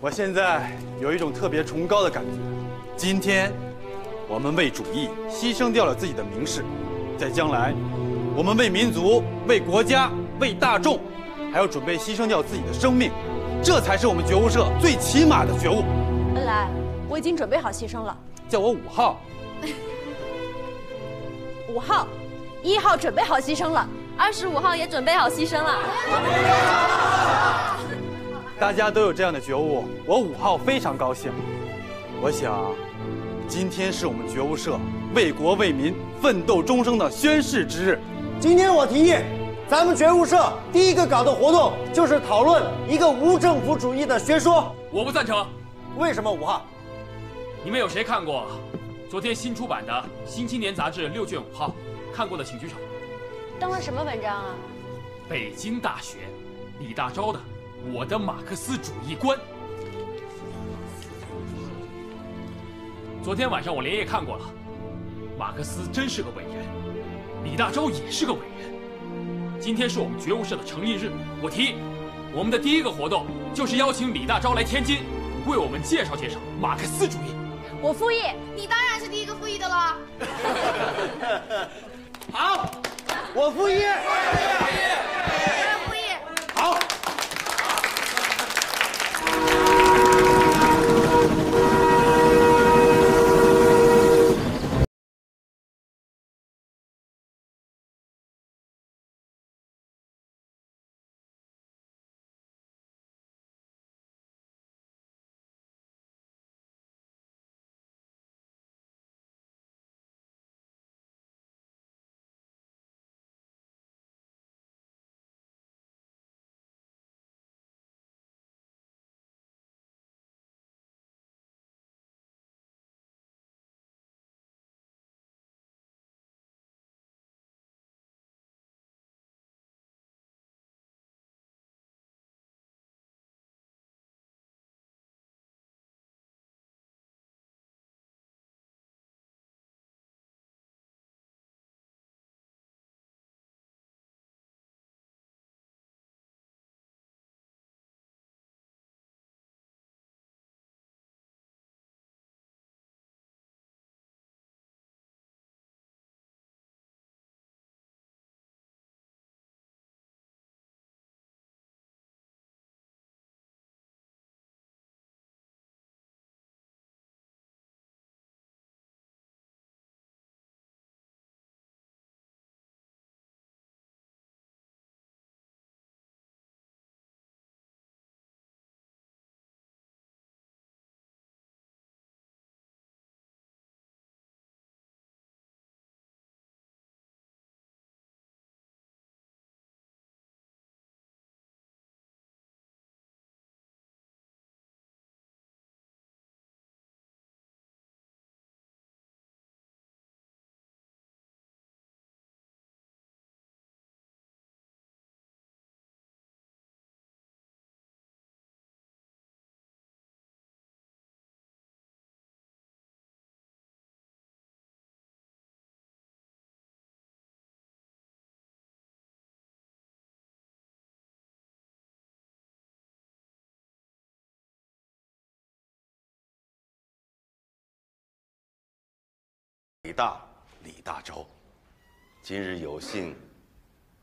我现在有一种特别崇高的感觉。今天，我们为主义牺牲掉了自己的名士，在将来，我们为民族、为国家、为大众，还要准备牺牲掉自己的生命，这才是我们觉悟社最起码的觉悟。恩来，我已经准备好牺牲了。叫我五号。五号，一号准备好牺牲了，二十五号也准备好牺牲了。大家都有这样的觉悟，我五号非常高兴。我想，今天是我们觉悟社为国为民奋斗终生的宣誓之日。今天我提议，咱们觉悟社第一个搞的活动就是讨论一个无政府主义的学说。我不赞成。为什么五号？你们有谁看过昨天新出版的《新青年》杂志六卷五号？看过的请举手。登了什么文章啊？北京大学李大钊的。我的马克思主义观。昨天晚上我连夜看过了，马克思真是个伟人，李大钊也是个伟人。今天是我们觉悟社的成立日，我提议，我们的第一个活动就是邀请李大钊来天津，为我们介绍介绍马克思主义。我复议，你当然是第一个复议的了。好，我复议。李大，李大钊，今日有幸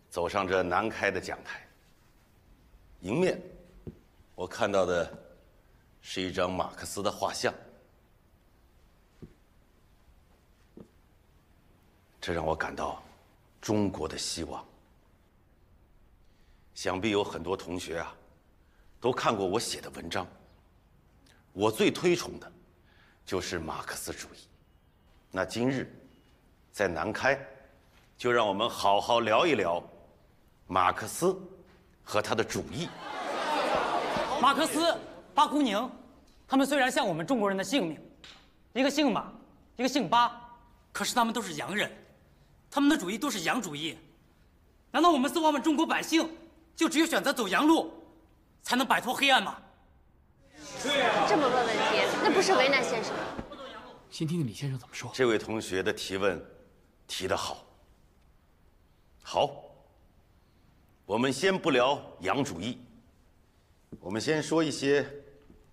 走上这南开的讲台。迎面，我看到的是一张马克思的画像，这让我感到中国的希望。想必有很多同学啊，都看过我写的文章。我最推崇的，就是马克思主义。那今日，在南开，就让我们好好聊一聊马克思和他的主义。马克思、巴枯宁，他们虽然像我们中国人的姓名，一个姓马，一个姓巴，可是他们都是洋人，他们的主义都是洋主义。难道我们四万万中国百姓就只有选择走洋路，才能摆脱黑暗吗？这么问问题，那不是为难先生？先听听李先生怎么说。这位同学的提问提得好。好，我们先不聊洋主义，我们先说一些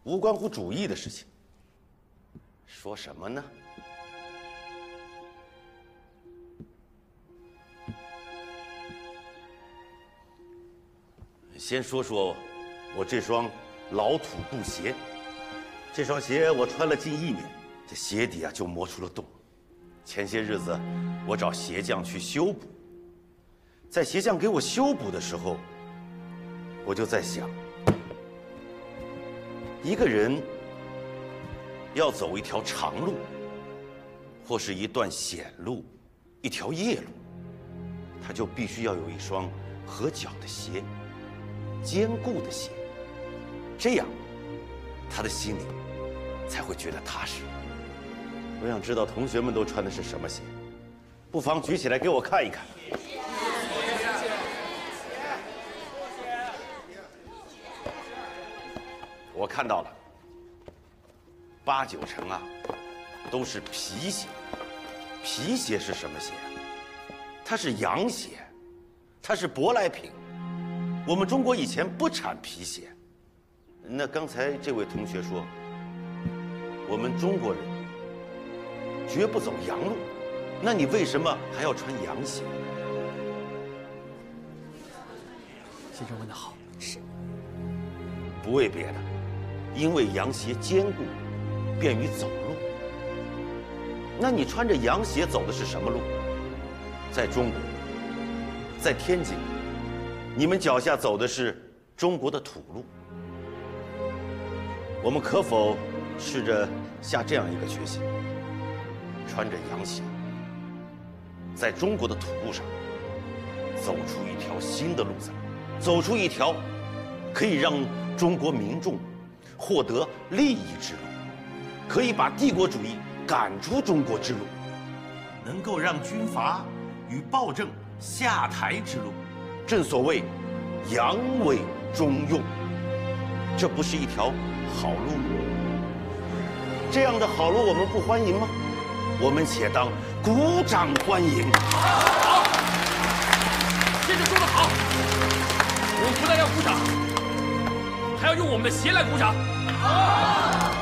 无关乎主义的事情。说什么呢？先说说我这双老土布鞋。这双鞋我穿了近一年，这鞋底啊就磨出了洞。前些日子我找鞋匠去修补，在鞋匠给我修补的时候，我就在想，一个人要走一条长路，或是一段险路，一条夜路，他就必须要有一双合脚的鞋，坚固的鞋，这样他的心里才会觉得踏实。我想知道同学们都穿的是什么鞋，不妨举起来给我看一看。我看到了，八九成啊，都是皮鞋。皮鞋是什么鞋？它是洋鞋，它是舶来品。我们中国以前不产皮鞋。那刚才这位同学说，我们中国人绝不走洋路，那你为什么还要穿洋鞋？先生问的好，是不为别的，因为洋鞋坚固，便于走路。那你穿着洋鞋走的是什么路？在中国，在天津，你们脚下走的是中国的土路。我们可否试着下这样一个决心：穿着洋鞋，在中国的土路上，走出一条新的路子，走出一条可以让中国民众获得利益之路，可以把帝国主义赶出中国之路，能够让军阀与暴政下台之路。正所谓“洋为中用”，这不是一条好路吗？这样的好路我们不欢迎吗？我们且当鼓掌欢迎。好先生说得好，我们不但要鼓掌，还要用我们的鞋来鼓掌。好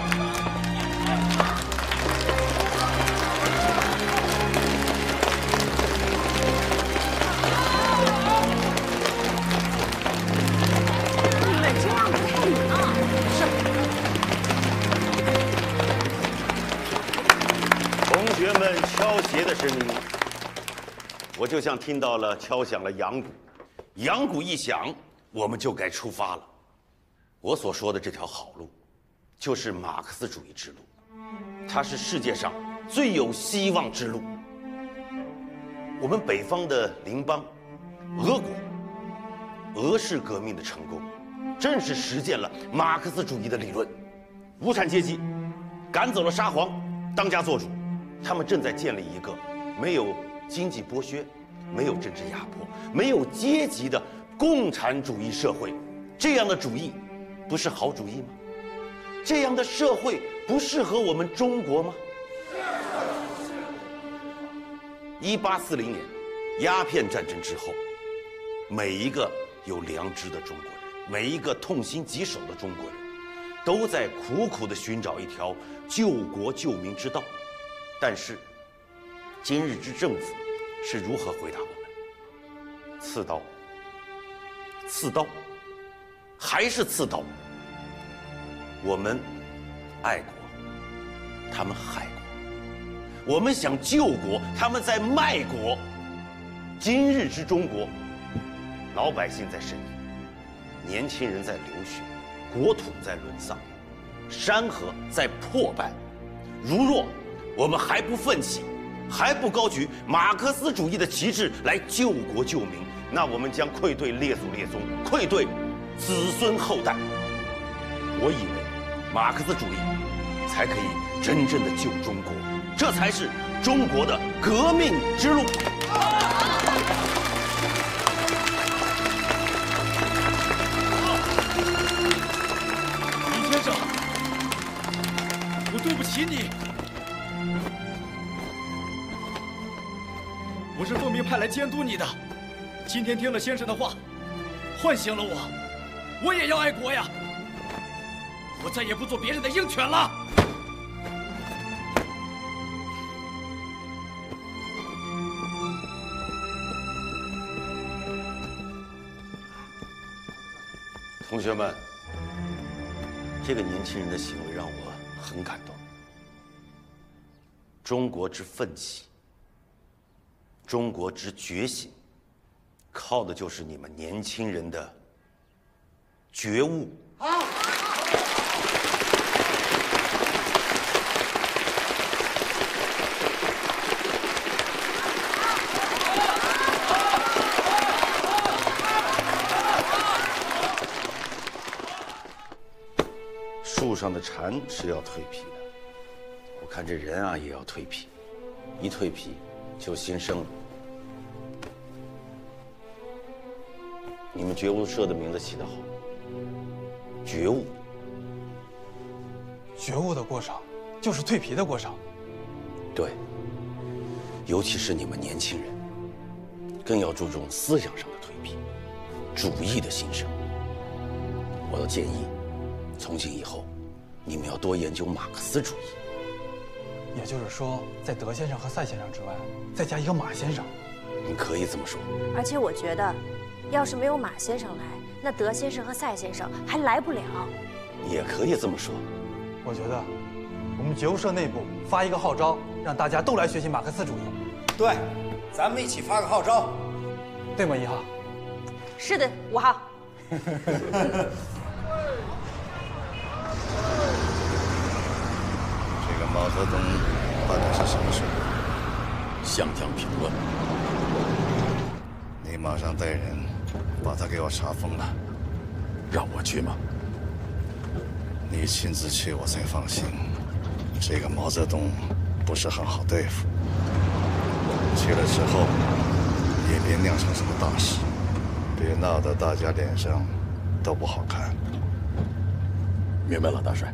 的声音，我就像听到了敲响了羊鼓，羊鼓一响，我们就该出发了。我所说的这条好路，就是马克思主义之路，它是世界上最有希望之路。我们北方的邻邦，俄国，俄式革命的成功，正是实践了马克思主义的理论，无产阶级赶走了沙皇，当家做主。他们正在建立一个没有经济剥削、没有政治压迫、没有阶级的共产主义社会。这样的主义，不是好主义吗？这样的社会不适合我们中国吗？一八四零年，鸦片战争之后，每一个有良知的中国人，每一个痛心疾首的中国人，都在苦苦地寻找一条救国救民之道。但是，今日之政府是如何回答我们？刺刀，刺刀，还是刺刀。我们爱国，他们害国；我们想救国，他们在卖国。今日之中国，老百姓在呻吟，年轻人在流血，国土在沦丧，山河在破败。如若我们还不奋起，还不高举马克思主义的旗帜来救国救民，那我们将愧对列祖列宗，愧对子孙后代。我以为，马克思主义才可以真正的救中国，这才是中国的革命之路。李先生，我对不起你。是奉命派来监督你的，今天听了先生的话，唤醒了我，我也要爱国呀。我再也不做别人的鹰犬了。同学们，这个年轻人的行为让我很感动。中国之奋起，中国之觉醒，靠的就是你们年轻人的觉悟。树上的蝉是要蜕皮的，我看这人啊也要蜕皮，一蜕皮就新生了。你们觉悟社的名字起得好，觉悟。觉悟的过程，就是蜕皮的过程。对，尤其是你们年轻人，更要注重思想上的蜕皮，主义的新生。我的建议，从今以后，你们要多研究马克思主义。也就是说，在德先生和赛先生之外，再加一个马先生。你可以这么说。而且我觉得，要是没有马先生来，那德先生和赛先生还来不了。也可以这么说。我觉得，我们觉悟社内部发一个号召，让大家都来学习马克思主义，对，咱们一起发个号召。对吗？一号。是的，五号。这个毛泽东到底是什么水平？湘江评论，你马上带人把他给我查封了。让我去吗？你亲自去，我才放心。这个毛泽东不是很好对付，去了之后也别酿成什么大事，别闹得大家脸上都不好看。明白了，大帅。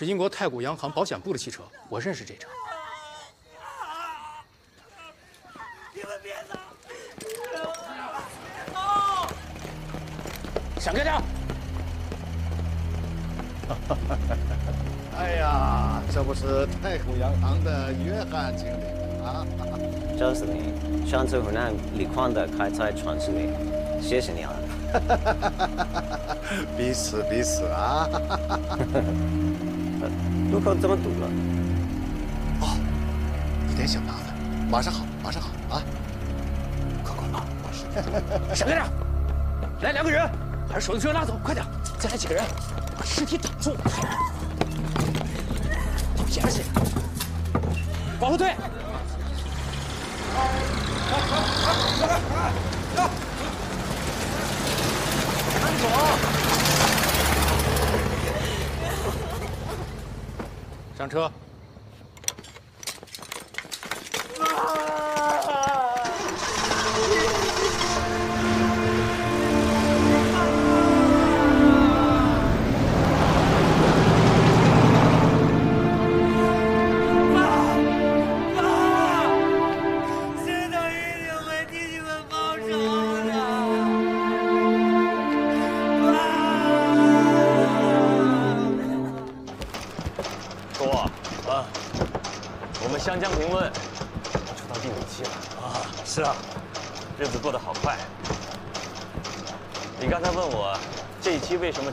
是英国太古洋行保险部的汽车，我认识这车。你们别打闪开点！哎呀，这不是太古洋行的约翰经理啊！周司令，上次湖南锂矿的开采船是你，谢谢你啊。彼此彼此啊！路口怎么堵了？哦，一点小麻烦，马上好，马上好啊！快快啊！闪开点！来两个人，把手推车拉走，快点！再来几个人，把尸体挡住。都严实点，往后退。上车。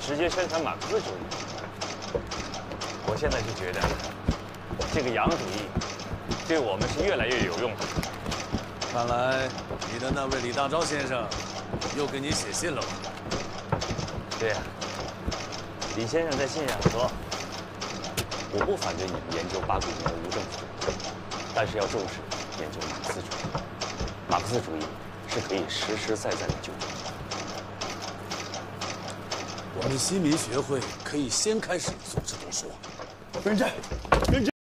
直接宣传马克思主义，我现在就觉得这个洋主义对我们是越来越有用的。看来你的那位李大钊先生又给你写信了吧？对呀，李先生在信上说：“我不反对你们研究八股文的无政府，但是要重视研究马克思主义。马克思主义是可以实实在在的纠正。”我们新民学会可以先开始组织读书。认真，认真。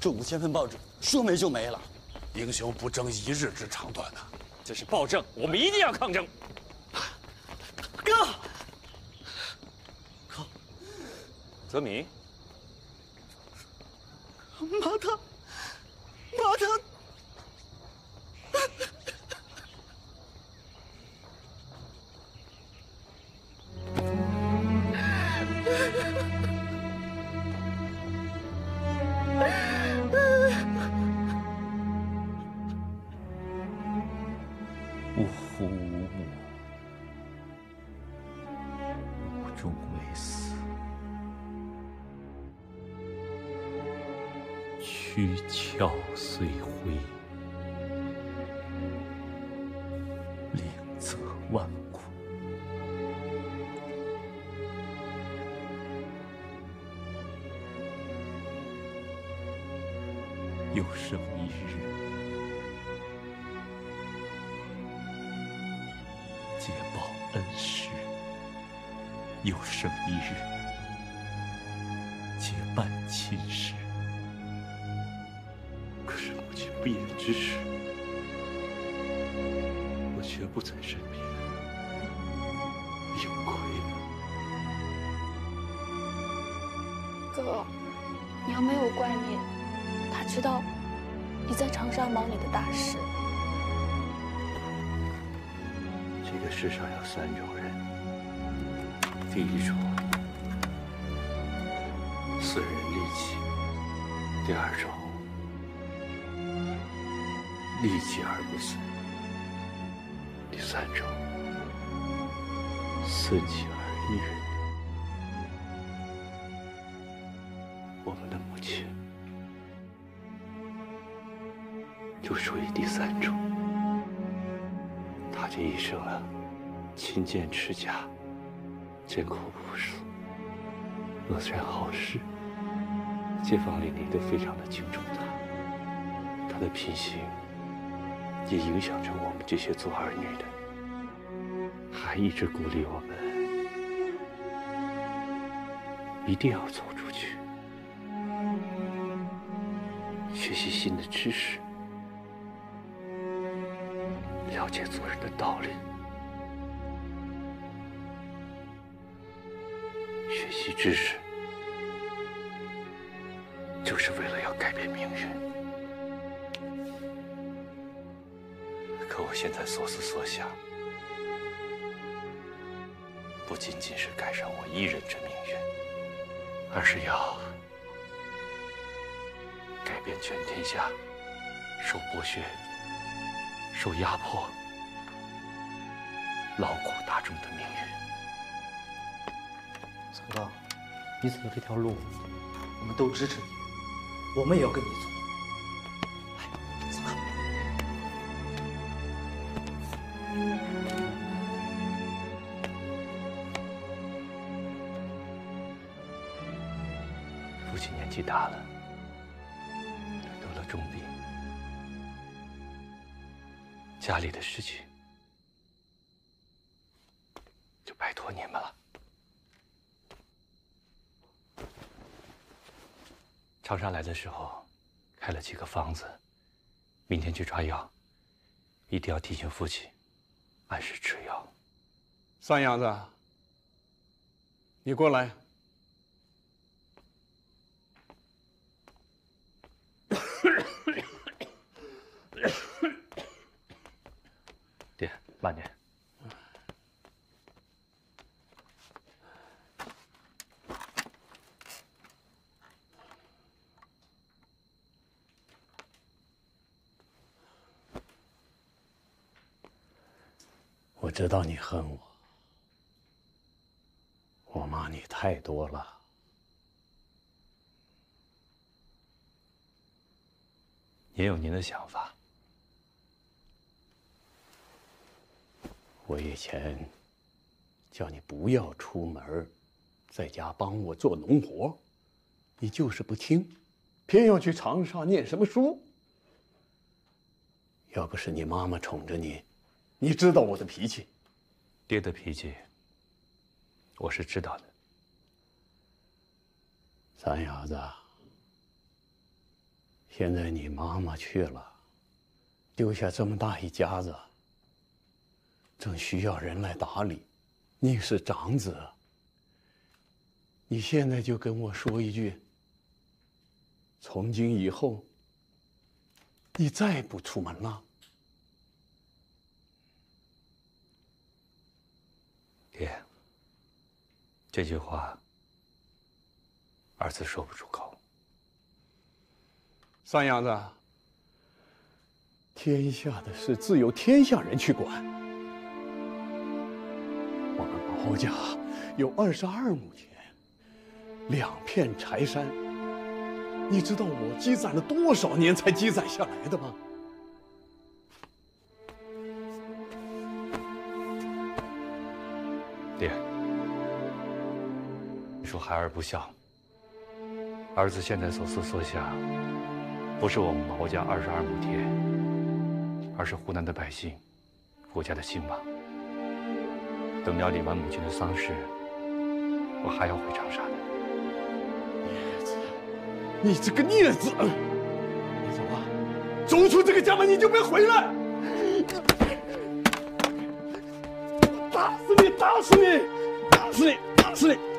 这五千份报纸说没就没了。英雄不争一日之长短呐！这是暴政，我们一定要抗争。哥，靠！泽民，马特，马特。躯壳虽灰，灵则万古。有生一日。捷报恩师，有生一日；世上有三种人：第一种，损人利己；第二种，利己而不损；第三种，损己而利人。我们的母亲就属于第三种。他这一生啊，勤俭持家，艰苦朴素，乐善好施，街坊邻里都非常的敬重他。他的品行也影响着我们这些做儿女的，还一直鼓励我们一定要走出去，学习新的知识。了解做人的道理，习知识，就是为了要改变命运。可我现在所思所想，不仅仅是改善我一人之命运，而是要改变全天下受剥削、受压迫、劳苦大众的命运。三哥，你走的这条路，我们都支持你，我们也要跟你走。来，三哥。父亲年纪大了，得了重病，家里的事情就拜托你们了。长沙来的时候开了几个方子，明天去抓药，一定要提醒父亲按时吃药。三伢子，你过来。爹，慢点。我知道你恨我，我骂你太多了。也有您的想法。我以前叫你不要出门，在家帮我做农活，你就是不听，偏要去长沙念什么书。要不是你妈妈宠着你，你知道我的脾气。爹的脾气，我是知道的。三伢子，现在你妈妈去了，丢下这么大一家子，正需要人来打理。你是长子，你现在就跟我说一句：从今以后，你再不出门了。爹，这句话，儿子说不出口。三伢子，天下的事自有天下人去管。我们毛家有二十二亩田，两片柴山。你知道我积攒了多少年才积攒下来的吗？爹，你说孩儿不孝。儿子现在所思所想，不是我们毛家二十二亩田，而是湖南的百姓，国家的兴亡。等料理完母亲的丧事，我还要回长沙的。孽子，你这个孽子！你走吧，走出这个家门，你就别回来！打死你！打死你！打死你！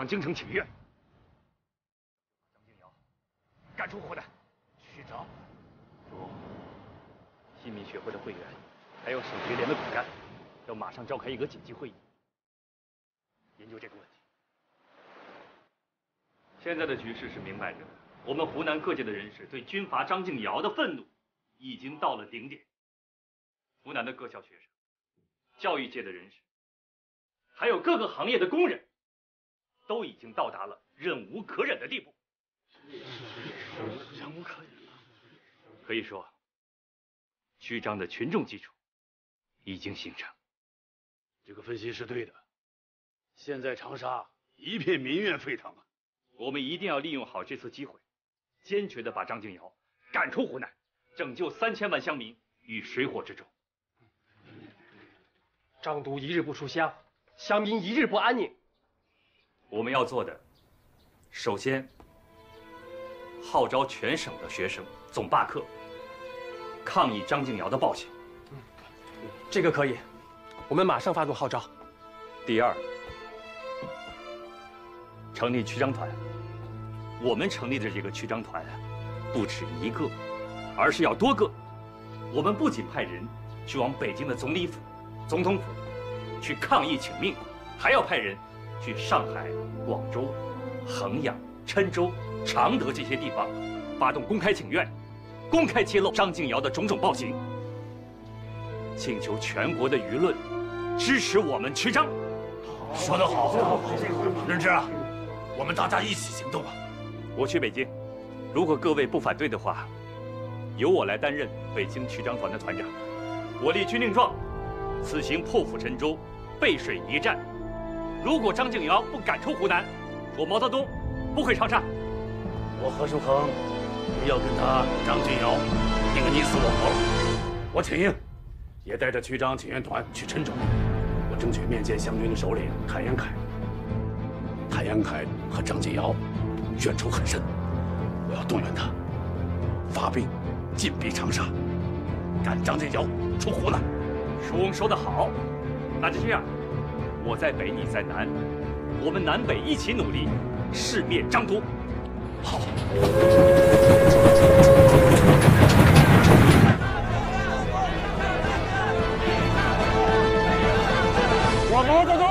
向京城请愿，张静瑶赶出湖南，去找新民学会的会员，还有省学联的骨干，要马上召开一个紧急会议，研究这个问题。现在的局势是明摆着的，我们湖南各界的人士对军阀张敬尧的愤怒已经到了顶点。湖南的各校学生、教育界的人士，还有各个行业的工人。都已经到达了忍无可忍的地步。忍无可忍了。可以说，曲张的群众基础已经形成。这个分析是对的。现在长沙一片民怨沸腾啊！我们一定要利用好这次机会，坚决的把张敬尧赶出湖南，拯救三千万乡民于水火之中。张都一日不出乡，乡民一日不安宁。我们要做的，首先号召全省的学生总罢课，抗议张敬尧的暴行。这个可以，我们马上发动号召。第二，成立曲张团。我们成立的这个曲张团，不止一个，而是要多个。我们不仅派人去往北京的总理府、总统府去抗议请命，还要派人去上海、广州、衡阳、郴州、常德这些地方，发动公开请愿，公开揭露张敬尧的种种暴行，请求全国的舆论支持我们曲张。说得好，任之啊，我们大家一起行动吧！我去北京，如果各位不反对的话，由我来担任北京曲张团的团长。我立军令状，此行破釜沉舟，背水一战。如果张敬尧不赶出湖南，我毛泽东不回长沙。我何树亨不要跟他张敬尧拼个你死我活了。我请缨也带着区长请愿团去郴州，我争取面见湘军的首领谭延闿。谭延闿和张敬尧。怨仇很深，我要动员他发兵进逼长沙，赶张敬尧出湖南。书翁说得好，那就这样，我在北，你在南，我们南北一起努力，誓灭张都。好。我毛泽东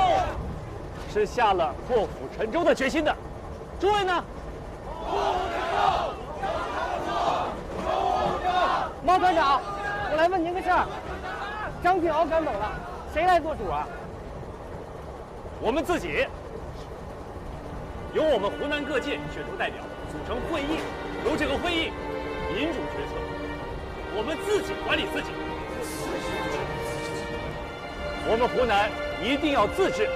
是下了破釜沉舟的决心的，诸位呢？毛团长，我来问您个事儿。张俊敖赶走了，谁来做主啊？我们自己，由我们湖南各界选出代表，组成会议，由这个会议民主决策。我们自己管理自己。我们湖南一定要自治，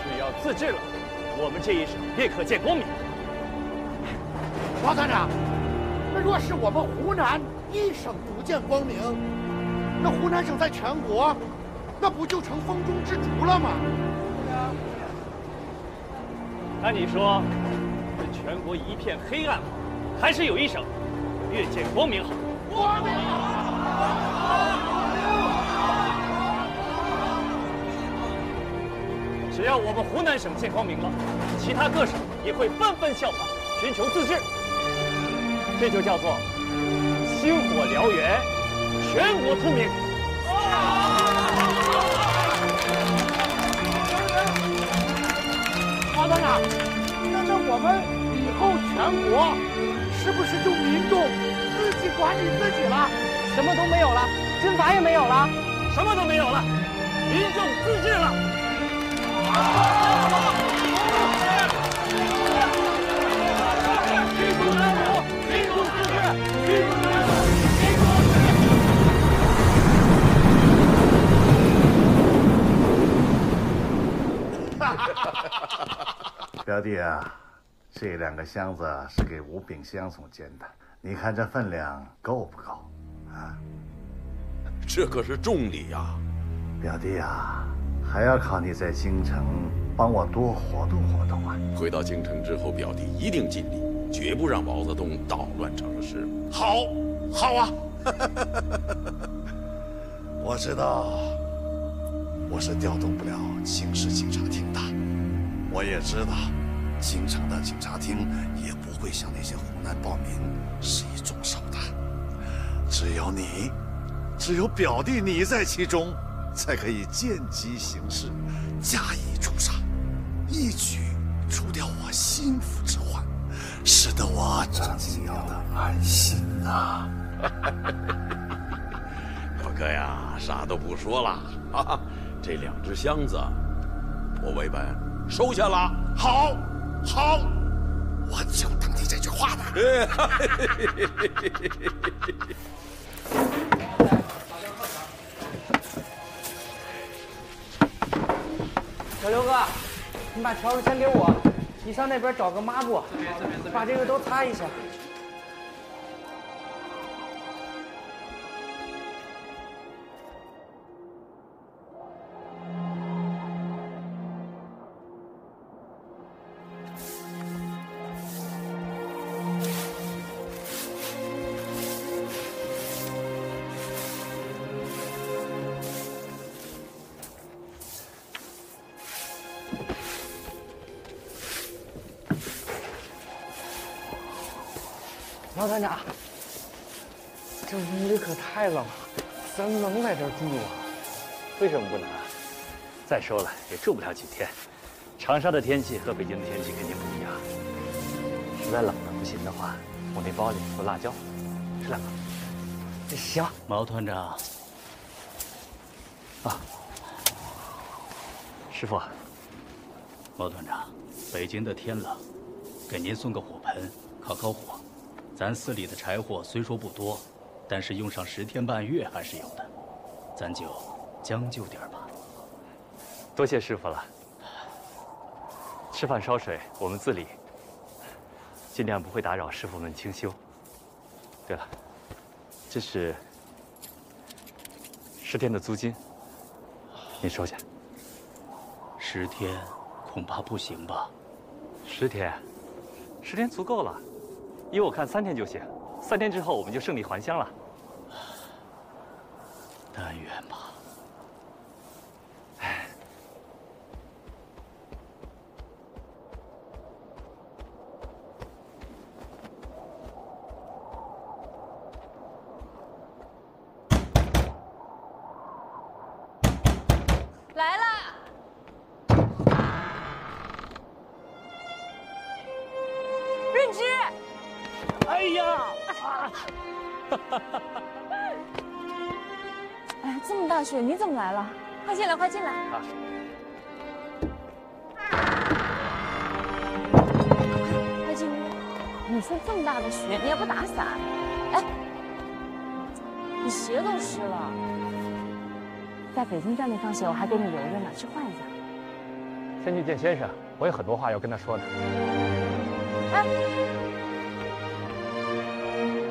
只要自治了，我们这一省便可见光明。王团长，那若是我们湖南一省不见光明，那湖南省在全国，那不就成风中之烛了吗？那你说，是全国一片黑暗好，还是有一省越见光明好？光明好！只要我们湖南省见光明了，其他各省也会纷纷效仿，寻求自治。这就叫做星火燎原，全国通明。那那我们以后全国是不是就民众自己管理自己了？什么都没有了，军阀也没有了，什么都没有了，民众自治了。表弟啊，这两个箱子是给吴炳湘总监的，你看这分量够不够？啊，这可是重礼呀！表弟啊，还要靠你在京城帮我多活动活动啊！回到京城之后，表弟一定尽力，绝不让毛泽东捣乱成事。好，好啊！我知道我是调动不了京市警察厅的，我也知道京城的警察厅也不会向那些湖南暴民施以重手的。只有你只有表弟你在其中，才可以见机行事，加以诛杀，一举除掉我心腹之患，使得我张敬尧的安心呐。表哥呀，啥都不说了啊，这两只箱子，我为本收下了。好，好，我就等你这句话呢。小刘哥，你把笤帚先给我，你上那边找个抹布，把这个都擦一下。王团长，这屋里可太冷了，咱能在这儿住吗？为什么不能啊？再说了，也住不了几天。长沙的天气和北京的天气肯定不一样。实在冷的不行的话，我那包里有辣椒，吃两个。行。毛团长，啊，师傅，毛团长，北京的天冷，给您送个火盆，烤烤火。咱寺里的柴火虽说不多，但是用上十天半月还是有的，咱就将就点吧。多谢师傅了。吃饭烧水我们自理，尽量不会打扰师傅们清修。对了，这是十天的租金，您收下。十天恐怕不行吧？十天，十天足够了。依我看，三天就行。三天之后，我们就胜利还乡了。但愿吧。雪，你怎么来了？快进来，快进来！快进屋！你说这么大的雪，你也不打伞？哎，你鞋都湿了。在北京站那双鞋我还给你留着呢，去换一下。先去见先生，我有很多话要跟他说呢。哎。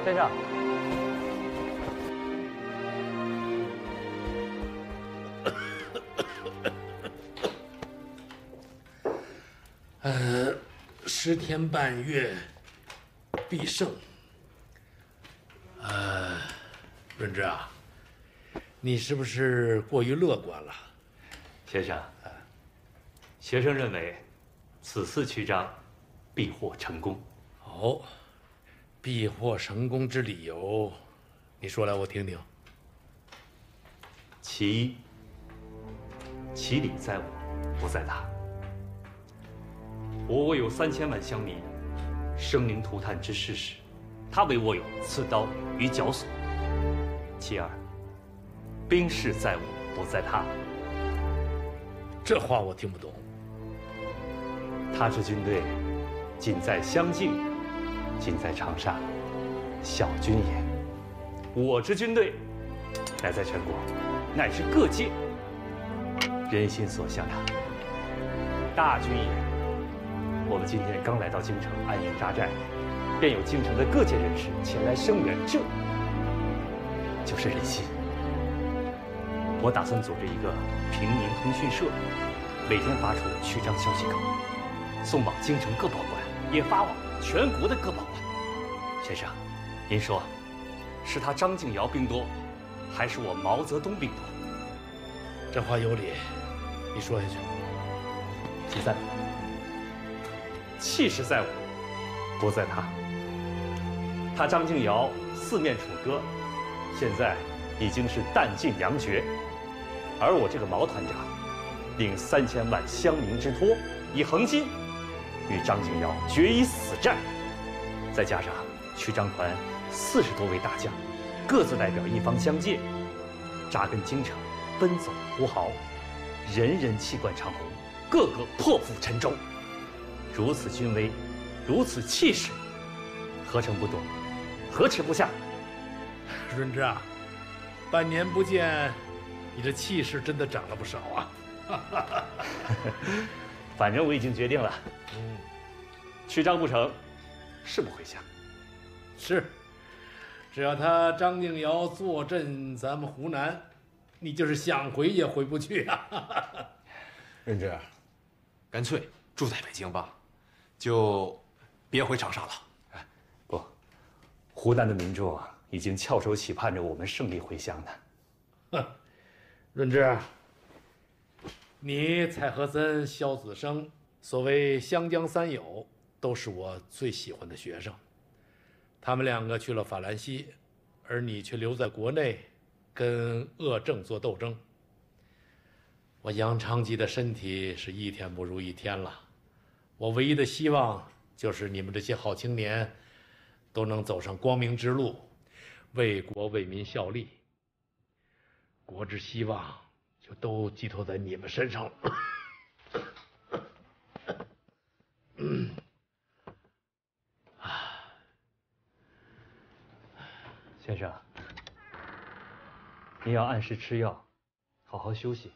先生，十天半月必胜。呃，润之啊，你是不是过于乐观了？先生，学生认为此次曲章必获成功。哦。必获成功之理由，你说来我听听。其一，其理在我，不在他。我国有三千万乡民，生灵涂炭之事时，他为我有刺刀与绞索。其二，兵势在我，不在他。这话我听不懂。他之军队，仅在襄境。仅在长沙，小军也；我之军队，乃在全国，乃至各界。人心所向呀，大军也。我们今天刚来到京城安营扎寨，便有京城的各界人士前来声援，这就是人心。我打算组织一个平民通讯社，每天发出曲张消息稿，送往京城各报馆，也发往。全国的各报馆，先生，您说，是他张敬尧兵多，还是我毛泽东兵多？这话有理，你说下去。其三，气势在我，不在他。他张敬尧四面楚歌，现在已经是弹尽粮绝，而我这个毛团长，领三千万乡民之托，以恒心与张敬尧决一死战，再加上曲张团四十多位大将，各自代表一方相借，扎根京城，奔走呼号，人人气贯长虹，个个破釜沉舟。如此军威，如此气势，何成不夺？何耻不下？润之啊，半年不见，你这气势真的长了不少啊！反正我已经决定了，嗯，去张不成，誓不回家。是，只要他张敬尧坐镇咱们湖南，你就是想回也回不去啊！润之，干脆住在北京吧，就别回长沙了。不，湖南的民众啊。已经翘首企盼着我们胜利回乡呢。哼，润之，你蔡和森、萧子升，所谓湘江三友，都是我最喜欢的学生。他们两个去了法兰西，而你却留在国内，跟恶政做斗争。我杨昌吉的身体是一天不如一天了。我唯一的希望就是你们这些好青年，都能走上光明之路。为国为民效力，国之希望就都寄托在你们身上了。先生，您要按时吃药，好好休息。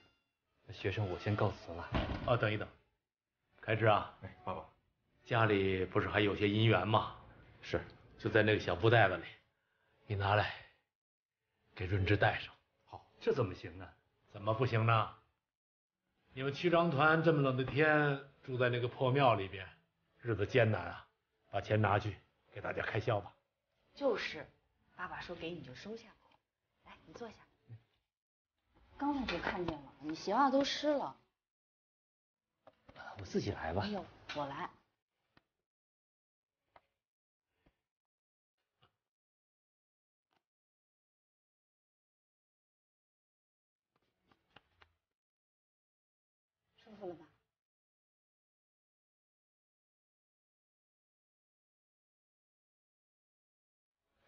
学生我先告辞了。啊，等一等，开支啊，哎，爸爸，家里不是还有些银元吗？是，就在那个小布袋子里。你拿来，给润之带上。好，这怎么行呢？怎么不行呢？你们区长团这么冷的天，住在那个破庙里边，日子艰难啊！把钱拿去给大家开销吧。就是，爸爸说给你就收下。来，你坐下。刚才就看见了，你鞋袜都湿了。我自己来吧。哎呦，我来。舒服了吧？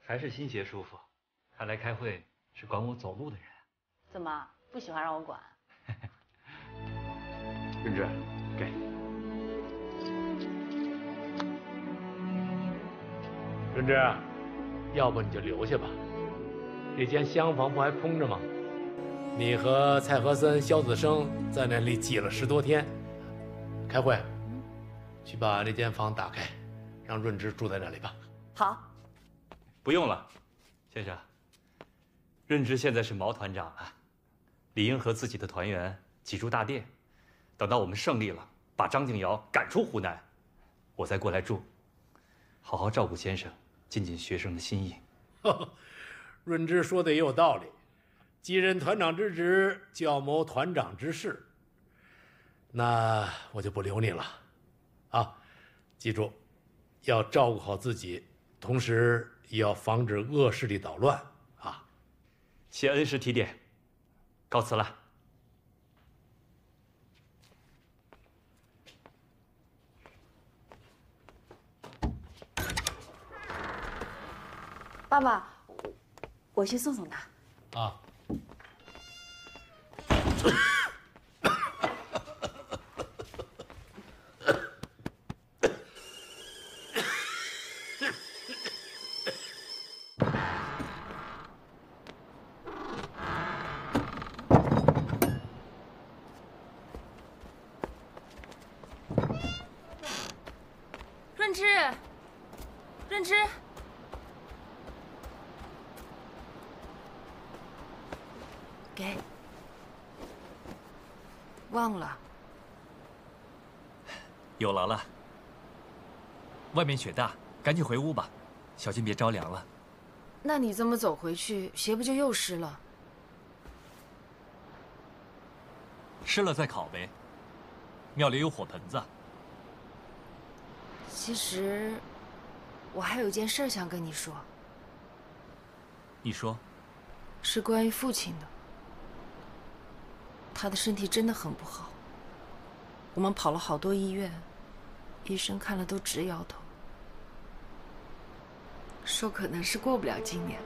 还是新鞋舒服。看来开会是管我走路的人。怎么不喜欢让我管？润之，给。润之，要不你就留下吧。这间厢房不还空着吗？你和蔡和森、肖子生在那里挤了十多天，开会，去把那间房打开，让润之住在那里吧。好，不用了，先生。润之现在是毛团长了，理应和自己的团员挤住大殿，等到我们胜利了，把张敬尧赶出湖南，我再过来住，好好照顾先生，尽尽学生的心意。润之说的也有道理。继任团长之职，就要谋团长之事。那我就不留你了，啊！记住，要照顾好自己，同时也要防止恶势力捣乱啊！谢恩师提点，告辞了。爸爸，我去送送他。啊。润之，润之，给。忘了，有了了。外面雪大，赶紧回屋吧，小心别着凉了。那你这么走回去，鞋不就又湿了？湿了再烤呗。庙里有火盆子。其实，我还有件事想跟你说。你说。是关于父亲的。他的身体真的很不好，我们跑了好多医院，医生看了都直摇头，说可能是过不了今年。